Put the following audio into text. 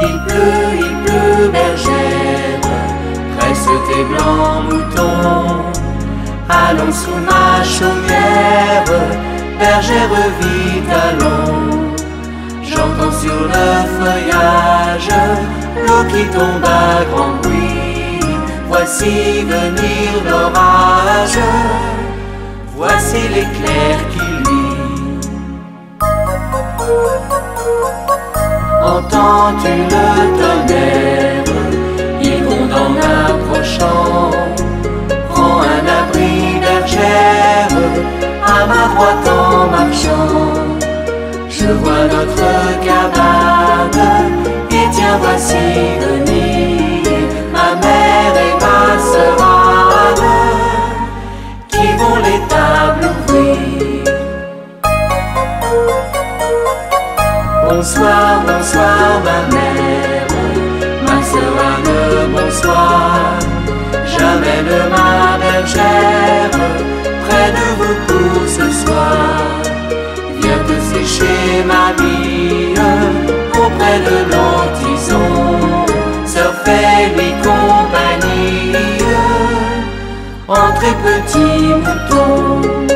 pleut, il pleut, bergère, presse tes blancs moutons. Allons sous ma chaumière, bergère, vite allons. J'entends sur le feuillage l'eau qui tombe à grand bruit. Voici venir l'orage, voici l'éclair qui luit. Entends-tu le tonnerre Il gronde en approchant. Prends un abri bergère à ma droite en marchant. Je vois notre cabane et tiens voici venir ma mère et ma sœur Anne qui vont les tables ouvrir. Bonsoir, bonsoir ma mère, ma sœur Anne, bonsoir. J'amène ma bergère près de vous pour ce soir. Viens te sécher ma bille auprès de l'antison. Sœur, fais-lui compagnie entre petits moutons.